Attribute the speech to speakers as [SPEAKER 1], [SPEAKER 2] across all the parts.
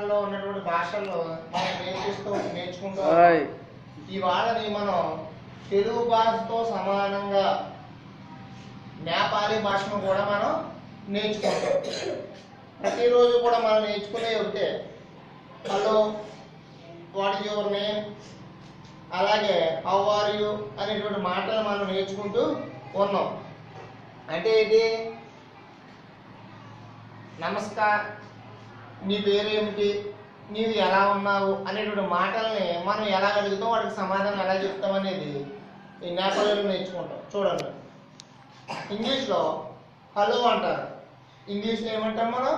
[SPEAKER 1] రాష్ట్రాల్లో ఉన్నటువంటి భాషల్లో మనం నేర్పిస్తూ నేర్చుకుంటూ
[SPEAKER 2] ఓయ్
[SPEAKER 1] ఇవాళని మనం తెలుగు భాషతో సమానంగా నేపాలీ భాషను కూడా మనం నేర్చుకుంటాం. ప్రతిరోజు కూడా మనం నేర్చుకునే ఒకటే. Hello what is your name? అలాగే హౌ ఆర్ యు? అనేటువంటి మాటలు మనం నేర్చుకుంటూ ఉన్నాం. అంటే ఏంటి? నమస్కార్. నీ పేరేమిటి? నీవు ఎలా ఉన్నావు? అనేటువంటి మాటల్ని మనం ఎలా అడుగుతాం వాటికి సమాధానం ఎలా చెప్తాం అనేది ఈ నేపాలీలో నేర్చుకుంటాం. చూడండి. ఇంగ్లీష్లో హలో అంటారు. ఇంగ్లీష్లో ఏమంటాం మనం?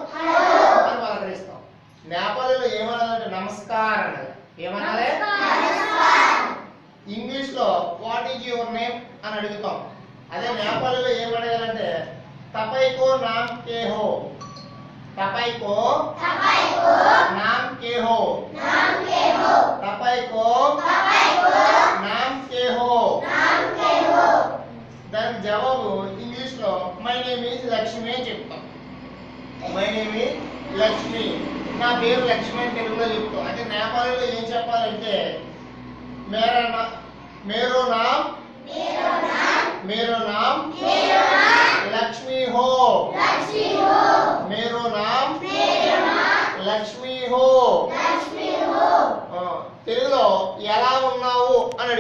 [SPEAKER 1] అని పలకరిస్తాం నేపాలీలో ఏమనాలంటే నమస్కారం ఏమనాలి? ఇంగ్లీష్లో వాట్ ఈజ్ యువర్ నేమ్ అని అడుగుతాం. అదే నేపాలీలో ఏమడగాలంటే తపైకో నామ్ కే హో తపైకో నామ్ కే హో తపైకో నామ్ కే హో దానికి జవాబు ఇంగ్లీష్ లో మై నేమ్ ఈజ్ లక్ష్మి అని చెప్తాం మై నేమ్ ఈజ్ లక్ష్మి నా పేరు లక్ష్మి అని తెలుగులో చెప్తాం అంటే నేపాలీలో ఏం చెప్పాలంటే మేరా నా मेरो नाम मेरो नाम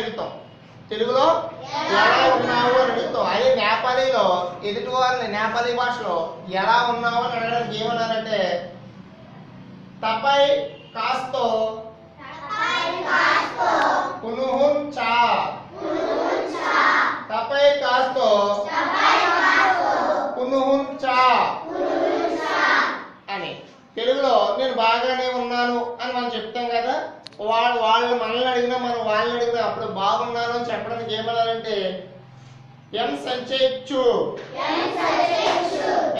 [SPEAKER 1] అడుగుతాం తెలుగులో ఎలా ఉన్నావు అని అడుగుతాం. అదే నేపాలీలో ఎదుటి వారిని నేపాలీ భాషలో ఎలా ఉన్నావు అని అడగడానికి ఏమన్నారంటే తపై కాస్తో పునుహున్ చా తపై కాస్తో పునుహున్ చా అని. తెలుగులో నేను బాగానే ఉన్నాను అని మనం చెప్తాం కదా. వాళ్ళు వాళ్ళు మనల్ని అడిగినా మనం వాళ్ళని అడిగినా అప్పుడు బాగున్నాను అని చెప్పడానికి ఏమన్నారంటే ఎం సంచయచ్చు.